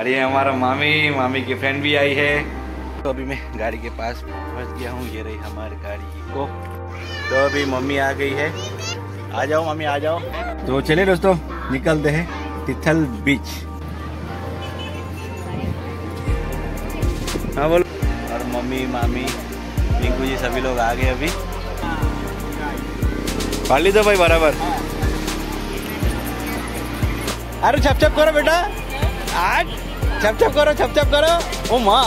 और ये हमारा मामी मामी की फ्रेंड भी आई है। तो अभी मैं गाड़ी के पास पहुँच गया हूँ, ये रही हमारी गाड़ी को। तो अभी मम्मी आ गई है। आ जाओ मम्मी आ जाओ। तो चलिए दोस्तों, निकलते हैं तिथल बीच। हाँ बोलो। और मम्मी, मामी पिंकू जी सभी लोग आ गए अभी। पाल ली दो भाई, बराबर। अरे छप छप करो बेटा। आज छप छप करो छप छप करो। ओ माँ।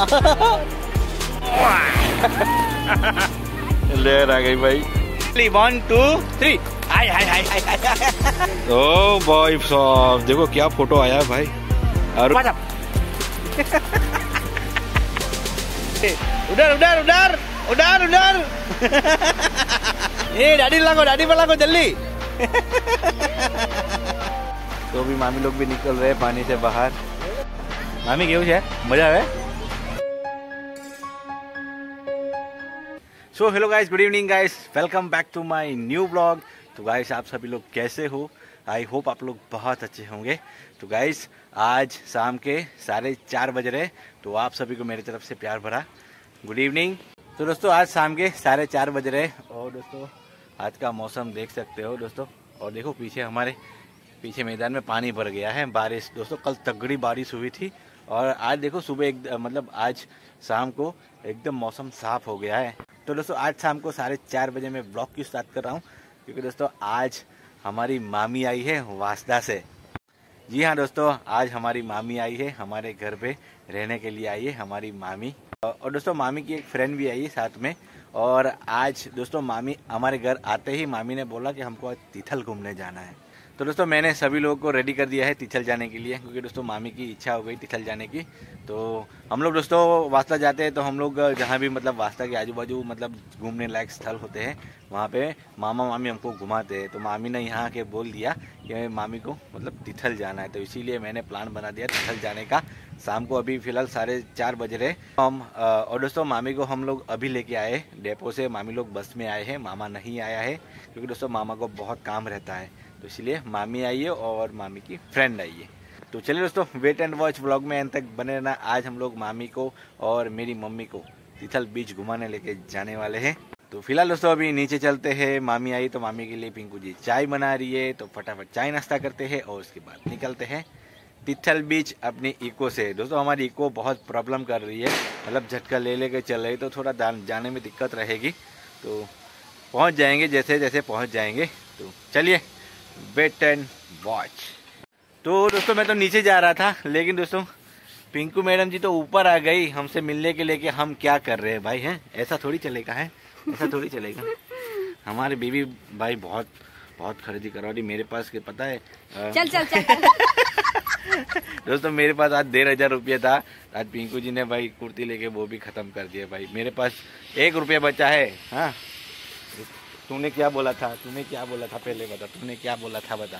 ले आ गई भाई। One two three hi hi hi hi ओ भाई साहब देखो क्या फ़ोटो आया है भाई। और उधर उधर उधर उधर उधर। ये डैडी लगो डैडी पे लगो जल्दी। तो अभी मामी लोग भी निकल रहे हैं पानी से बाहर। मामी કેવું मज़ा आए so hello guys good evening guys welcome back to my new blog तो गाइस आप सभी लोग कैसे हो? आई होप आप लोग बहुत अच्छे होंगे। तो गाइस आज शाम के साढ़े चार बज रहे तो आप सभी को मेरी तरफ़ से प्यार भरा। गुड इवनिंग तो दोस्तों, आज शाम के साढ़े चार बज रहे और दोस्तों, आज का मौसम देख सकते हो दोस्तों। और देखो, पीछे हमारे पीछे मैदान में पानी भर गया है, बारिश। दोस्तों, कल तगड़ी बारिश हुई थी और आज देखो सुबह एक मतलब आज शाम को एकदम मौसम साफ़ हो गया है। तो दोस्तों, आज शाम को साढ़े चार बजे मैं ब्लॉग की स्टार्ट कर रहा हूँ, क्योंकि दोस्तों, आज हमारी मामी आई है वासदा से। जी हाँ दोस्तों, आज हमारी मामी आई है, हमारे घर पे रहने के लिए आई है हमारी मामी। और दोस्तों, मामी की एक फ्रेंड भी आई है साथ में, और आज दोस्तों, मामी हमारे घर आते ही मामी ने बोला कि हमको आज तिथल घूमने जाना है। तो दोस्तों, मैंने सभी लोगों को रेडी कर दिया है तिथल जाने के लिए, क्योंकि दोस्तों मामी की इच्छा हो गई तिथल जाने की। तो हम लोग दोस्तों वास्ता जाते हैं तो हम लोग जहाँ भी मतलब वास्ता के आजू बाजू मतलब घूमने लायक स्थल होते हैं, वहाँ पे मामा मामी हमको घुमाते हैं। तो मामी ने यहाँ के बोल दिया कि मामी को मतलब तिथल जाना है तो इसीलिए मैंने प्लान बना दिया तिथल जाने का। शाम को अभी फ़िलहाल साढ़े चार बज रहे हम और दोस्तों मामी को हम लोग अभी लेके आए डेपो से। मामी लोग बस में आए हैं, मामा नहीं आया है, क्योंकि दोस्तों मामा को बहुत काम रहता है। तो इसलिए मामी है और मामी की फ्रेंड है तो चलिए दोस्तों वेट एंड वॉच ब्लॉग में अंत तक बने रहना। आज हम लोग मामी को और मेरी मम्मी को तिथल बीच घुमाने लेके जाने वाले हैं। तो फ़िलहाल दोस्तों, अभी नीचे चलते हैं। मामी आई तो मामी के लिए पिंकू जी चाय बना रही है तो फटाफट चाय नाश्ता करते हैं और उसके बाद निकलते हैं तिथल बीच अपनी इको से। दोस्तों, हमारी इको बहुत प्रॉब्लम कर रही है। मतलब झटका ले लेके चल रही तो थोड़ा जाने में दिक्कत रहेगी। तो पहुँच जाएँगे जैसे जैसे पहुँच जाएँगे। तो चलिए वेट एंड वॉच तो दोस्तों मैं तो नीचे जा रहा था लेकिन दोस्तों पिंकू मैडम जी तो ऊपर आ गई हमसे मिलने के लिए कि हम क्या कर रहे हैं भाई हैं? ऐसा थोड़ी चलेगा है? ऐसा थोड़ी चलेगा। हमारे बीबी भाई बहुत बहुत खरीदी करवा रही मेरे पास के पता है आ... चल चल चल। दोस्तों मेरे पास आज डेढ़ हज़ार रुपया था। आज पिंकू जी ने भाई कुर्ती लेके वो भी खत्म कर दिया भाई। मेरे पास एक रुपया बचा है हाँ? तूने क्या बोला था? तूने क्या बोला था पहले बता तूने क्या बोला था बता?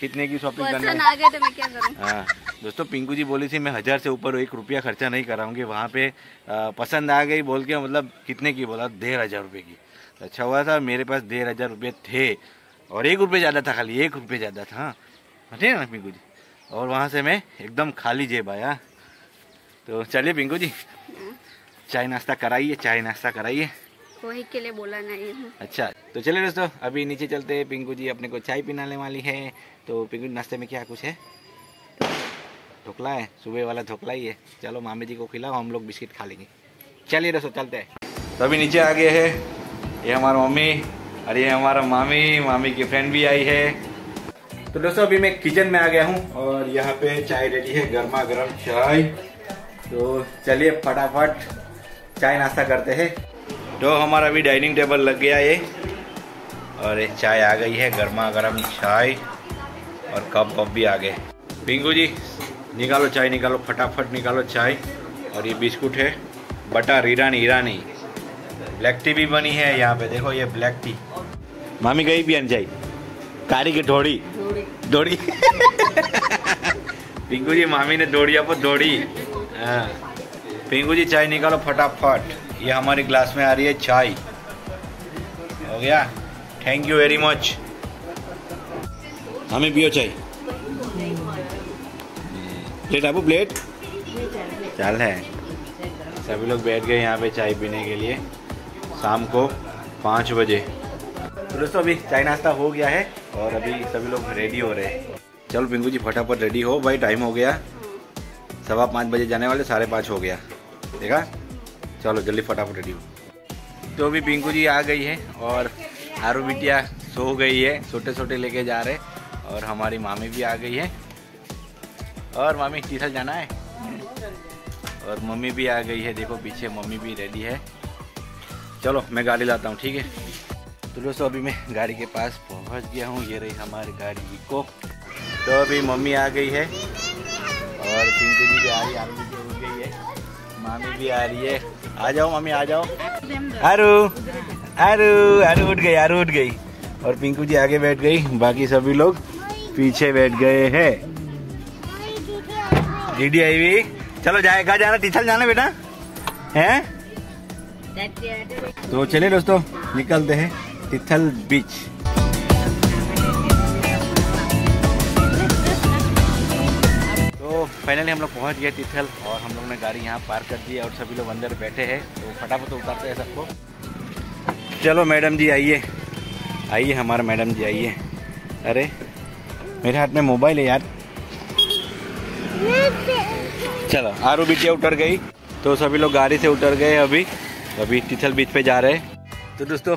कितने की शॉपिंग करना आ गए तो मैं क्या करूँ? हाँ दोस्तों पिंकू जी बोली थी मैं हज़ार से ऊपर एक रुपया खर्चा नहीं कराऊँगी वहाँ पे आ, पसंद आ गई बोल के मतलब कितने की बोला? डेढ़ हज़ार रुपये की। अच्छा हुआ था मेरे पास डेढ़ हज़ार रुपये थे और एक रुपये ज़्यादा था खाली एक रुपये ज़्यादा था हाँ। ठीक है ना पिंकू जी? और वहाँ से मैं एकदम खाली जेब आया। तो चलिए पिंकू जी चाय नाश्ता कराइए चाय नाश्ता कराइए। वही के लिए बोला नहीं हूँ। अच्छा तो चलिए दोस्तों, अभी नीचे चलते हैं। पिंकू जी अपने को चाय पिलाने वाली है। तो पिंकू जी, नाश्ते में क्या कुछ है? ढोकला है, सुबह वाला ढोकला ही है। चलो, मामी जी को खिलाओ, हम लोग बिस्किट खा लेंगे। चलिए दोस्तों, चलते हैं। तो अभी नीचे आ गए है। ये हमारा मम्मी, और ये हमारा मामी मामी की फ्रेंड भी आई है। तो दोस्तों, अभी मैं किचन में आ गया हूँ, और यहाँ पे चाय रेडी है गर्मा गर्म चाय। तो चलिए, फटाफट चाय नाश्ता करते हैं। तो हमारा अभी डाइनिंग टेबल लग गया ये। और ये चाय आ गई है गर्मा गर्म चाय और कप कप भी आ गए। पिंकू जी निकालो चाय निकालो फटाफट निकालो चाय। और ये बिस्कुट है butter Irani Irani. Black tea भी बनी है यहाँ पे देखो ये ब्लैक टी। मामी गई भी चाय कारी की ढोड़ी। दौड़ी पिंकू जी मामी ने दौड़िया पर दौड़ी हाँ। पिंकू जी चाय निकालो फटाफट। ये हमारे ग्लास में आ रही है चाय। हो गया? थैंक यू वेरी मच हमें पियो चाय। प्लेट आपको प्लेट चल है। सभी लोग बैठ गए यहाँ पे चाय पीने के लिए। शाम को पाँच बजे। तो दोस्तों अभी चाय नाश्ता हो गया है और अभी सभी लोग रेडी हो रहे हैं। चलो पिंकू जी फटाफट रेडी हो। भाई टाइम हो गया। सवा पाँच बजे जाने वाले साढ़े पाँच हो गया। देखा? चलो जल्दी फटाफट रेडी हो। तो अभी पिंकू जी आ गई है और आरू बिटिया सो गई है छोटे छोटे लेके जा रहे और हमारी मामी भी आ गई है। और मामी टीसल जाना है? और मम्मी भी आ गई है, देखो पीछे मम्मी भी रेडी है। चलो, मैं गाड़ी लाता हूँ, ठीक है? तो दोस्तों, अभी मैं गाड़ी के पास पहुँच गया हूँ, ये रही हमारी गाड़ी को तो अभी मम्मी आ गई है और पिंकू जी भी आ रही है, आरू भी उठ गई है, मामी भी आ रही है। आ जाओ मम्मी आ जाओ। आरू आरू आरू उठ गई आरू उठ गई। और पिंकू जी आगे बैठ गई बाकी सभी लोग पीछे बैठ गए हैं। दीदी आई हुई। चलो जाए कहा जाना? टीचर जाना बेटा। हैं? तो चलिए दोस्तों निकलते हैं तिथल बीच। फाइनली हम लोग पहुँच गए तिथल और हम लोग ने गाड़ी यहाँ पार्क कर दी और सभी लोग अंदर बैठे हैं। तो फटाफट उतारते हैं सबको। चलो मैडम जी, आइए। आइए हमारा मैडम जी, आइए। अरे, मेरे हाथ में मोबाइल है यार। चलो आरू बिटिया उतर गई। तो सभी लोग गाड़ी से उतर गए अभी। अभी तिथल बीच पे जा रहे हैं। तो दोस्तों,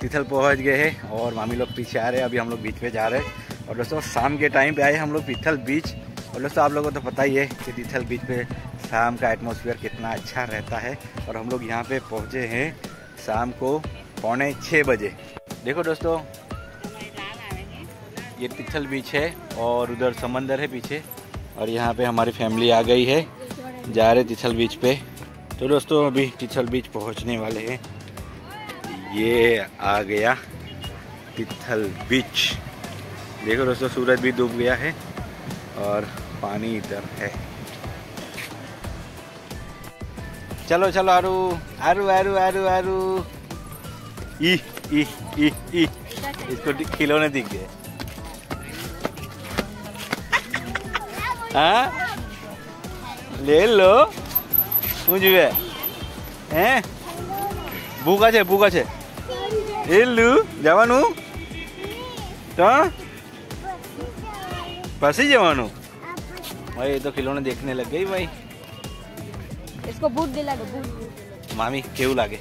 तिथल पहुँच गए हैं और मामी लोग पीछे आ रहे हैं। अभी हम लोग बीच पे जा रहे हैं। और दोस्तों, शाम के टाइम पे आए हम लोग तिथल बीच। और दोस्तों, आप लोगों को तो पता ही है कि तिथल बीच पे शाम का एटमोसफियर कितना अच्छा रहता है और हम लोग यहाँ पे पहुँचे हैं शाम को पौने छः बजे। देखो दोस्तों, ये तिथल बीच है और उधर समंदर है पीछे और यहाँ पे हमारी फैमिली आ गई है, जा रहे तिथल बीच पे। तो दोस्तों, अभी तिथल बीच पहुँचने वाले हैं। ये आ गया तिथल बीच। देखो दोस्तों, सूरज भी डूब गया है और पानी इधर है चलो चलो आरू आरू आरू आरू आरू ई ई ई ई इसको खिलौने दिख गए हाँ ले लो বুঝবে হ্যাঁ বুক আছে বুক আছে এলু যাবানু তো পাশেই যাবানু भाई तो खिलौने देखने लग गई भाई। इसको बूट दिला दो बूट मामी केव लागे?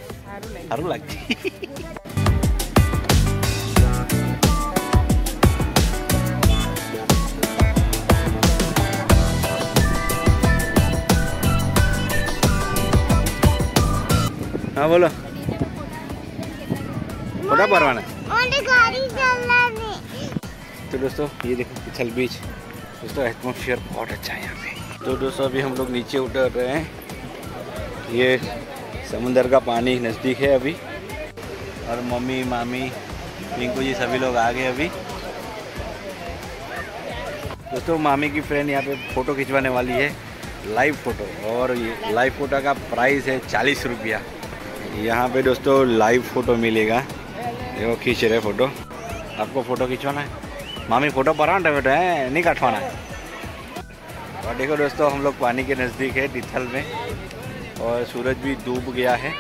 हारू लागे। हाँ बोलो। बड़ा परवाना तो दोस्तों ये देखो पिछल बीच। दोस्तों एटमोसफियर बहुत अच्छा है यहाँ पे। तो दोस्तों, अभी हम लोग नीचे उतर रहे हैं। ये समुंदर का पानी नज़दीक है अभी। और मम्मी, मामी, पिंकू जी सभी लोग आ गए अभी। दोस्तों, मामी की फ्रेंड यहाँ पे फ़ोटो खिंचवाने वाली है लाइव फ़ोटो और ये लाइव फ़ोटो का प्राइस है चालीस रुपया। यहाँ पे दोस्तों लाइव फ़ोटो मिलेगा। देखो, खींच रहे फ़ोटो आपको फ़ोटो खिंचवाना है? मामी फ़ोटो परांठा बेटा है, नहीं काटवाना है। और देखो दोस्तों, हम लोग पानी के नज़दीक है डिथल में। और सूरज भी डूब गया है।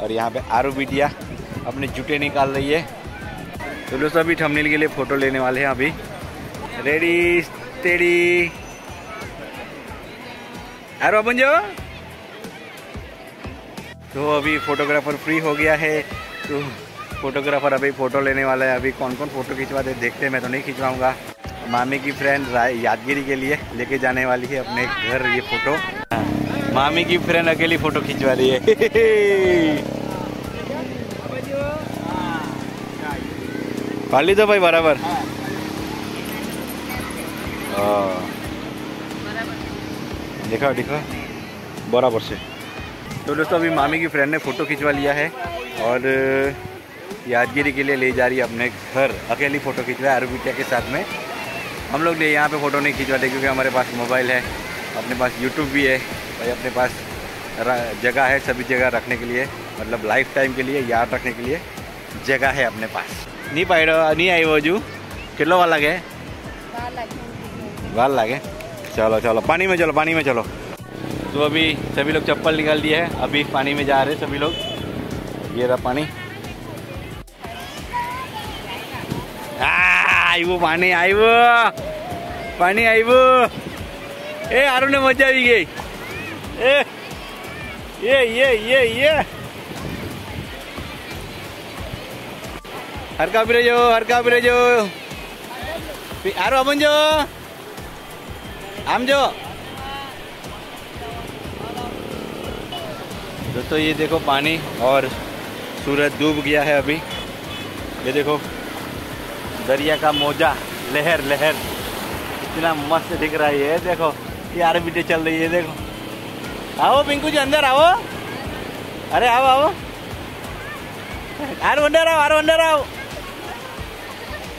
और यहाँ पे आरू बिटिया अपने जूते निकाल रही है। तो दोस्तों, अभी थंबनेल के लिए फ़ोटो लेने वाले हैं अभी। रेडी स्टेडी आरो अपन जो? तो अभी फोटोग्राफर फ्री हो गया है तो फोटोग्राफर अभी फ़ोटो लेने वाला है। अभी कौन कौन फ़ोटो खिंचवाते हैं, देखते हैं मैं तो नहीं खिंचवाऊँगा। मामी की फ्रेंड यादगिरी के लिए लेके जाने वाली है अपने घर ये फ़ोटो। मामी की फ्रेंड अकेली फ़ोटो खिंचवा रही है। पाल ली तो भाई बराबर। हाँ। देखा देखा। बराबर से। तो दोस्तों अभी मामी की फ्रेंड ने फ़ोटो खिंचवा लिया है और यादगिरी के लिए ले जा रही है अपने घर। अकेली फ़ोटो खींच रहा है अरबिटिया के साथ में। हम लोग ने यहाँ पे फ़ोटो नहीं खींचवाते क्योंकि हमारे पास मोबाइल है, अपने पास यूट्यूब भी है, भाई अपने पास जगह है सभी जगह रखने के लिए मतलब लाइफ टाइम के लिए, याद रखने के लिए जगह है अपने पास। नहीं पाई नहीं आई वो जू किलो वाला गए वाल लागे चलो चलो, पानी में चलो, पानी में चलो। तो अभी सभी लोग चप्पल निकाल दिए है, अभी पानी में जा रहे हैं सभी लोग। ये रहा पानी। આવ્યું પાણી આવ્યું પાણી આવ્યું એ હારું ને મજા આવી ગઈ એ ये ये ये ये હરકા પીરે જો હરકા પીરે જો હારું અમન જો આમ જો दोस्तों ये देखो पानी और सूरज डूब गया है अभी ये देखो दरिया का मोजा लहर लहर इतना मस्त दिख रहा है ये देखो ये आरबीटी चल रही है देखो आओ पिंकू जी अंदर आओ अरे आओ आओ આરો અંદર આવો આરો અંદર આવો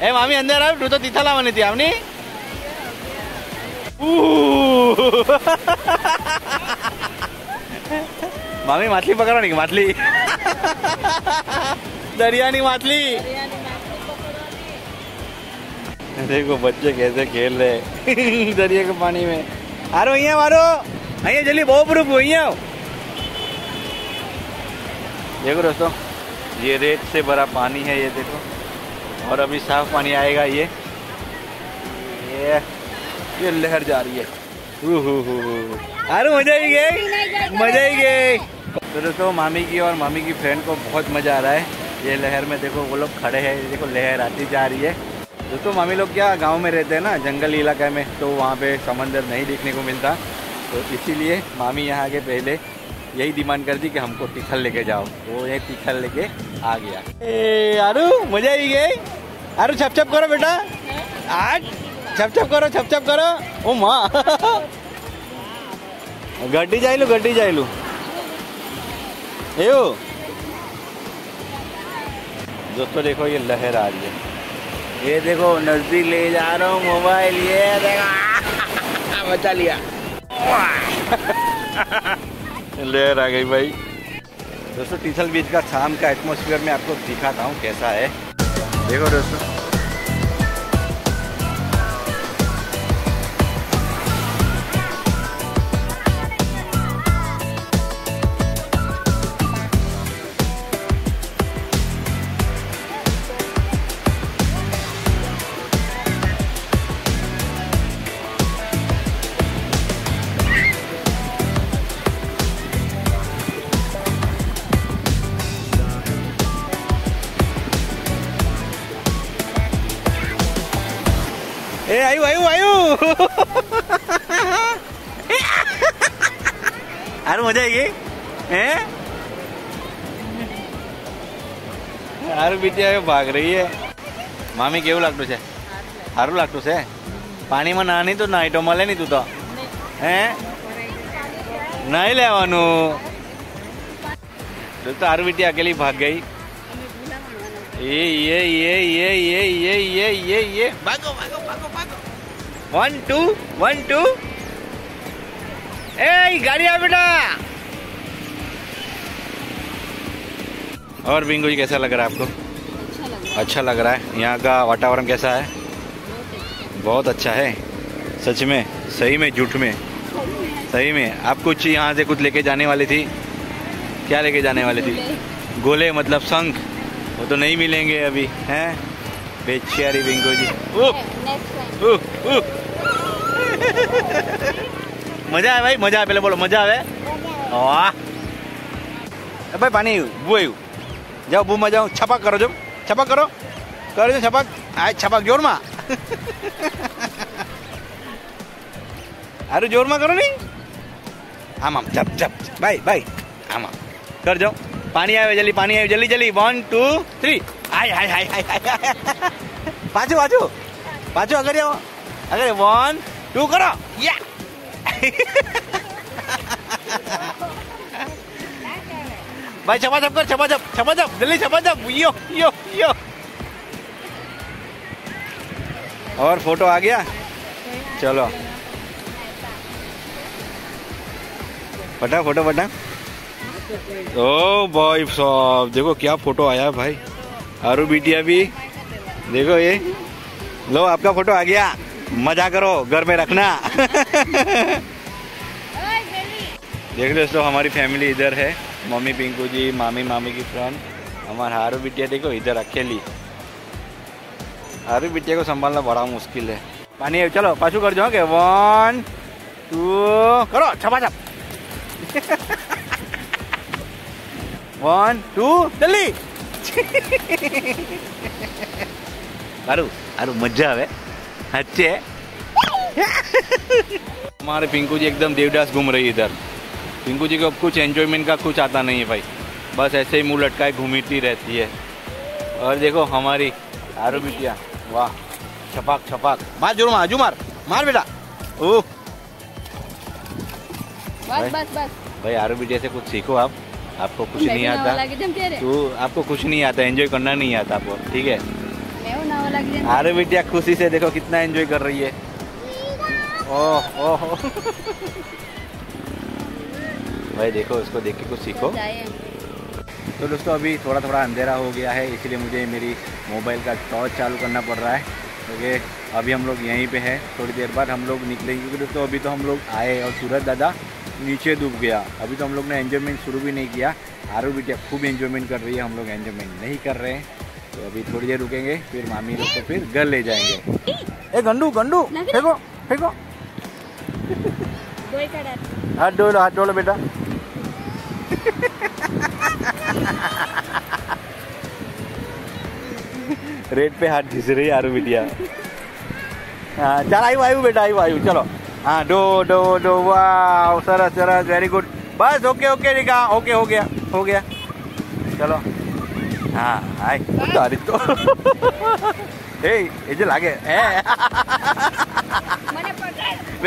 એ મામી અંદર આવ તું તો તીથા લાવવાની હતી આવની મામી માછલી પકડવાની કે માછલી દરિયાની માછલી देखो बच्चे कैसे खेल रहे दरिया के पानी में। आरो यहाँ मारो। आइए जल्दी बहुत प्रूफ हुई देखो दोस्तों, ये रेत से भरा पानी है, ये देखो। और अभी साफ़ पानी आएगा ये। ये ये लहर जा रही है। अरे मज़ा ही गई मज़ा ही गई तो दोस्तों, मामी की और मामी की फ्रेंड को बहुत मज़ा आ रहा है। ये लहर में देखो, वो लोग खड़े हैं। देखो, लहर आती जा रही है। दोस्तों, मामी लोग क्या गाँव में रहते हैं ना, जंगली इलाके में तो वहाँ पे समंदर नहीं देखने को मिलता। तो इसीलिए मामी यहाँ के पहले यही डिमांड कर दी कि हमको तिखल लेके जाओ। तो ये तिखल लेके आ गया। आरू, मज़ा आई गई? आरू छप छप करो बेटा। आज छप छप करो छप छप करो। ओ माँ। गड्डी जाइलू गड्डी जाइलू दोस्तों, देखो ये लहर आ रही है। ये देखो नज़दीक ले जा रहा हूँ मोबाइल ये देखो। बचा लिया। लेर आ गई भाई। दोस्तों टीसल बीच का शाम का एटमोसफियर में आपको दिखाता हूँ कैसा है। देखो दोस्तों। હારું મજા આવી ગઈ હે હારું બીટી આવ્યો ભાગ રહી હે મામી કેવું લાગતું છે સારું લાગતું છે પાણીમાં નાની તો નાઈ તો મળે નહીં તું તો હે નાઈ લેવાનું તો હારું બીટી અકેલી ભાગ ગઈ ये ये ये ये ये ये ये ये ये भागो भागो भागो भागो वन टू वन टू ए गाड़ी आ बेटा। और बिंगू जी कैसा लग रहा है आपको? अच्छा लग रहा है। यहाँ का वातावरण कैसा है? बहुत अच्छा है। सच में सही में झूठ में। सही में। आप कुछ यहाँ से कुछ लेके जाने वाली थी? क्या लेके जाने वाली थी? गोले। मतलब शंख। वो तो नहीं मिलेंगे अभी हैं? बेचारी बिंगो जी। नेक्स्ट उह, उह। મજા આવે ભાઈ મજા આવે પેલા બોલો મજા આવે વાહ એ ભાઈ પાણી આવ્યું બુ આવ્યું જાઓ બૂમાં જાઓ છપાક કરો જો છપાક કરો કરો છો છપાક આ છપાક જોરમાં હારું જોરમાં કરો નહીં આમ આમ જપ જપ ભાઈ ભાઈ આમ આમ કરજો પાણી આવે જલ્દી પાણી આવે જલ્દી જલ્દી વન ટુ થ્રી હાય હાય હાય હાય હાય પાછું પાછું પાછું આગળ આવો આગળ વન ટુ કરો યા भाई छपा छप कर छपा छप छपा छप जल्दी छपा छप यो यो यो। और फ़ोटो आ गया? चलो। फटा फ़ोटो फटा ओ भाई साहब, देखो क्या फ़ोटो आया भाई। आरू बिटिया भी, देखो ये। लो, आपका फ़ोटो आ गया। मज़ा करो घर में रखना। देख लो दोस्तों हमारी फैमिली इधर है। मम्मी पिंकू जी मामी मामी की फ्रेंड हमारे हारू बिटिया देखो इधर अकेली। हारू बिटिया को संभालना बड़ा मुश्किल है। पानी चलो पाछू कर जाओगे वन टू करो छपा छप। वन टू दिल्ली मज़ा आवे। अच्छे हमारे पिंकू जी एकदम देवदास घूम रही है इधर। पिंकू जी को कुछ एंजॉयमेंट का कुछ आता नहीं है भाई। बस ऐसे ही मुँह लटकाए घूमती रहती है। और देखो हमारी आरू बिटिया वाह छपाक छपाक। मार ज़ोर मार आजू मार मार बेटा। ओह बस बस बस। भाई आरू बिटिया से कुछ सीखो आप। आपको कुछ नहीं आता। तो आपको कुछ नहीं आता एंजॉय करना नहीं आता आपको ठीक है? आरू बिटिया, खुशी से देखो कितना एंजॉय कर रही है। ओह ओह। भाई देखो उसको देख के कुछ सीखो। तो दोस्तों, अभी थोड़ा थोड़ा अंधेरा हो गया है, इसलिए मुझे मेरी मोबाइल का टॉर्च चालू करना पड़ रहा है। क्योंकि तो अभी हम लोग यहीं पे हैं, थोड़ी देर बाद हम लोग निकलेंगे, क्योंकि दोस्तों, अभी तो हम लोग आए और सूरज दादा नीचे डूब गया। अभी तो हम लोग ने एंजॉयमेंट शुरू भी नहीं किया। आरू बिटिया खूब एंजॉयमेंट कर रही है, हम लोग एंजॉयमेंट नहीं कर रहे हैं। तो अभी थोड़ी देर रुकेंगे फिर मामी लोग को फिर घर ले जाएँगे। ए गंडू गंडू फेंको फेंको। हाथ डोलो हाथ डोलो बेटा। रेट पे हाथ घिस रही आरू बिटिया। हाँ चल आयु आयु बेटा आयु आयु चलो। हाँ डो डो डो वाह सरस सरस वेरी गुड बस ओके ओके निका ओके हो गया हो गया। चलो। हाँ,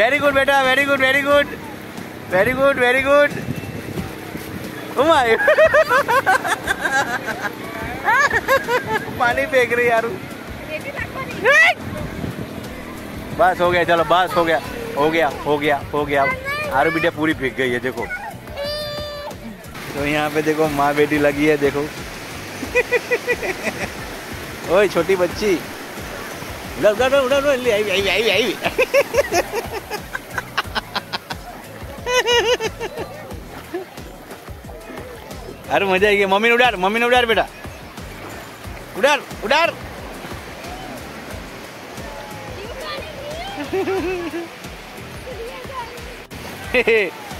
पानी फेंक रही यार। बस हो गया चलो बस हो गया। हो गया हो गया हो गया। आरु बेटिया पूरी फेंक गई है देखो। तो यहाँ पे देखो माँ बेटी लगी है देखो। ओए छोटी बच्ची। उड़ा उड़ा उड़ा उड़ा उड़ा ले, आई आई आई आई। अरे मज़ा आएगी मम्मी ने उड़ार मम्मी ने उड़ार बेटा। उड़ार उड़ार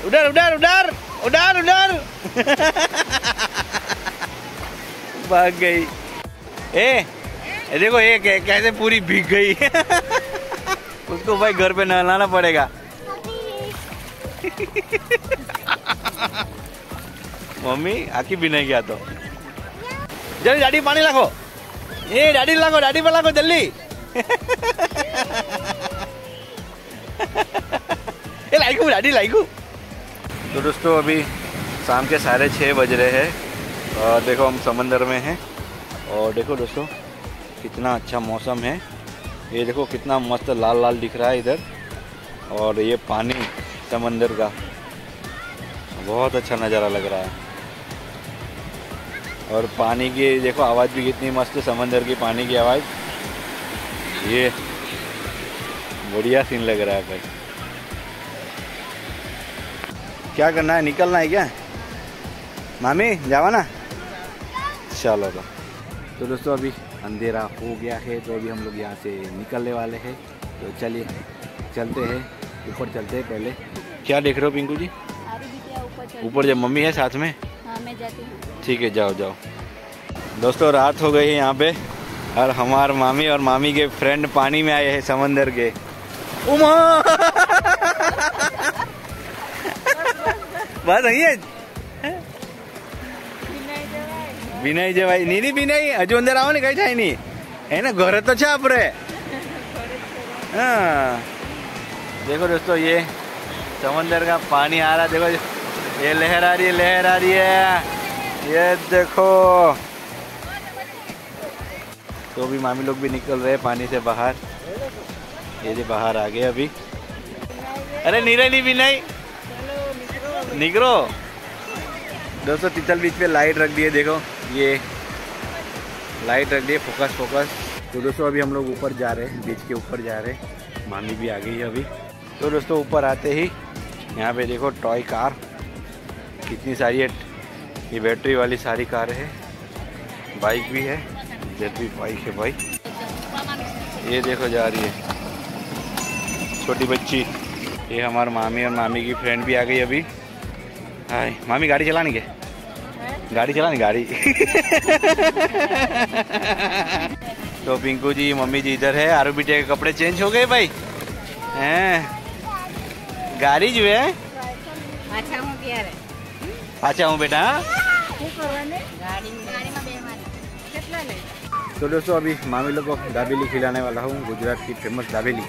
उधर उधर उधर उधर उधर भाग गई। ए ये देखो, ये कैसे पूरी भीग गई। उसको भाई घर पे नहलाना पड़ेगा। मम्मी आखी भी नहीं गया तो। जल्दी दादी पानी लागो ये दादी लागो दादी पे लागो जल्दी। ये लाइकू दादी लाइकू। तो दोस्तों, अभी शाम के साढ़े छः बज रहे हैं। और देखो हम समंदर में हैं। और देखो दोस्तों, कितना अच्छा मौसम है। ये देखो कितना मस्त लाल लाल दिख रहा है इधर। और ये पानी समंदर का बहुत अच्छा नज़ारा लग रहा है। और पानी की, देखो आवाज़ भी कितनी मस्त है, समंदर की पानी की आवाज़। ये बढ़िया सीन लग रहा है भाई। क्या करना है? निकलना है क्या? मामी जावा ना। इन तो।, तो। दोस्तों अभी अंधेरा हो गया है तो अभी हम लोग यहाँ से निकलने वाले हैं। तो चलिए चलते हैं ऊपर चलते हैं पहले। क्या देख रहे हो पिंकू जी? ऊपर जब मम्मी है साथ में? हाँ, ठीक है जाओ जाओ। दोस्तों रात हो गई है यहाँ पे और हमारे मामी और मामी के फ्रेंड पानी में आए हैं समंदर के। उमा! बस नहीं है? વિનય જવાય નહીં નહીં વિનય હજુ અંદર આવો ને કઈ થાય નહીં એને ઘરે તો છે આપણે हाँ देखो दोस्तों ये समंदर का पानी आ रहा है देखो ये लहर आ रही है लहर आ रही है ये देखो तो अभी मामी लोग भी निकल रहे हैं पानी से बाहर ये जी बाहर आ गए अभी अरे नीरे नहीं भी नहीं निकलो दोस्तों तितल बीच पे लाइट रख दी है देखो ये लाइट रख दी है फोकस फोकस तो दोस्तों, अभी हम लोग ऊपर जा रहे हैं बीच के ऊपर जा रहे हैं। मामी भी आ गई है अभी। तो दोस्तों, ऊपर आते ही यहाँ पे देखो टॉय कार कितनी सारी है, ये बैटरी वाली सारी कार है। बाइक भी है भी बाइक है भाई। ये देखो जा रही है, छोटी बच्ची। ये हमारे मामी और मामी की फ्रेंड भी आ गई अभी। हाय, मामी, गाड़ी चलाने के? गाड़ी चला नहीं गाड़ी। तो पिंकू जी मम्मी जी इधर है आरू बिटिया के कपड़े चेंज हो गए भाई? हैं? गाड़ी जो है? अच्छा हूँ अच्छा बेटा हाँ? तो दोस्तों अभी मामी लोग को दाबेली खिलाने वाला हूँ गुजरात की फ़ेमस दाबेली।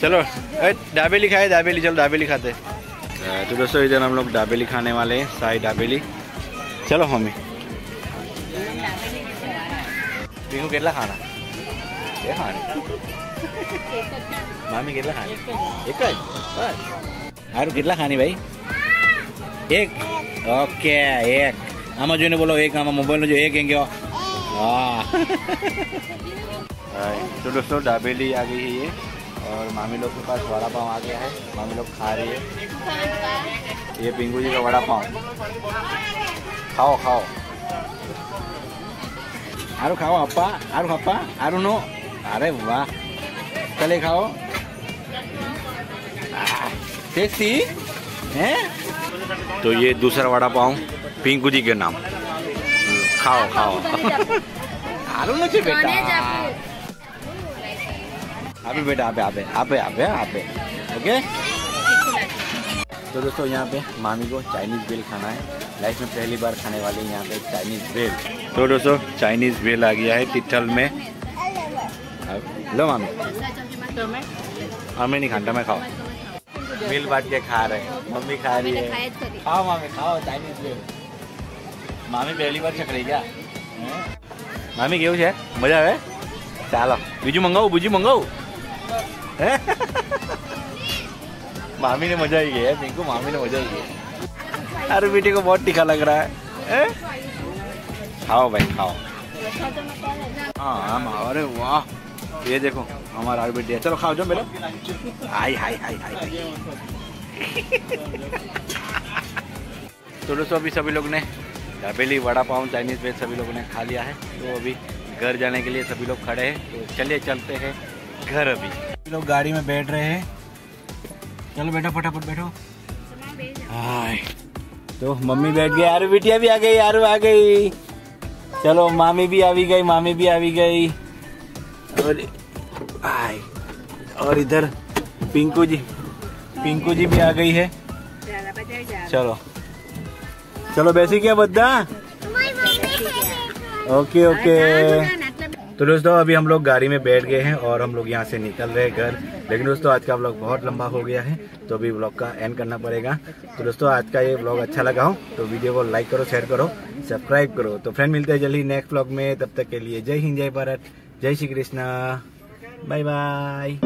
चलो दाबेली खाए दाबेली चलो दाबेली खाते। तो दोस्तों इधर हम लोग दाबेली खाने वाले हैं शाही दाबेली। चलो मम्मी पीकू કેટલા ખાના એ ખાને મામી કેટલા ખાની એક જ બસ સારું કેટલા ખાની ભાઈ એક ઓકે એક આમાં જોઈને બોલો એક આમાં મોબાઈલનો જો એક એમ કહો हाँ तो दोस्तों दाबेली आ गई है ये और मामी लोग के पास वड़ा पाव आ गया है मामी लोग खा रही है ये पिंकू जी का वड़ा पाव खाओ खाओ आरो खाओ अपा आरो अपा आरो नो अरे वाह चले खाओ टेस्टी है तो ये दूसरा वड़ा पाव पिंकू जी के नाम। खाओ खाओ। आरो नो चे बेटा अबे बेटा अबे अबे अबे अबे अबे। ओके? तो दोस्तों यहाँ पे मामी को चाइनीज बेल खाना है लाइफ में पहली बार खाने वाले हैं यहाँ पे चाइनीज बेल तो दोस्तों चाइनीज बेल आ गया है तिथल में अब लो मामी हमें नहीं खाता मैं खाओ मिल बांट के खा रहे हैं मम्मी खा रही है ખાય જ કરી ખાઓ મામી ખાઓ ચાઇનીઝ બેલ મામી પહેલી વાર ચકડી ગયા મામી કેવું છે મજા આવે ચાલો બીજું મંગાવું બીજું મંગાવું હે? मामी ने मज़ा ही गया है, पिंकू मामी ने मज़ा ही गया अरे बेटे को बहुत तीखा लग रहा है, हैं? खाओ भाई, खाओ। हाँ हाँ अरे वाह। ये देखो, हमारा आर बेटी है। चलो खाओ, जाओ मेरा हाय हाय हाय हाय तो दोस्तों, अभी सभी लोग ने दाबेली वड़ा पाव, चाइनीज़ वेज सभी लोगों ने खा लिया है। तो अभी घर जाने के लिए सभी लोग खड़े हैं। तो चलिए, चलते हैं घर अभी। लोग गाड़ी में बैठ रहे हैं। चलो बेटा फटाफट बैठो। हाय तो मम्मी बैठ गई यार बिटिया भी आ गई यार आ गई। चलो मामी भी आ भी गई मामी भी आ भी गई। और हाय और इधर पिंकू जी पिंकू जी भी आ गई है। चलो। चलो बैसी क्या बद्दा? Okay okay. तो दोस्तों, अभी हम लोग गाड़ी में बैठ गए हैं और हम लोग यहाँ से निकल रहे घर। लेकिन दोस्तों, आज का ब्लॉग बहुत लंबा हो गया है तो अभी ब्लॉग का एंड करना पड़ेगा। तो दोस्तों, आज का ये ब्लॉग अच्छा लगा हो तो वीडियो को लाइक करो शेयर करो सब्सक्राइब करो। तो फ्रेंड मिलते हैं जल्दी नेक्स्ट ब्लॉग में। तब तक के लिए जय हिंद, जय भारत, जय श्री कृष्णा। Bye bye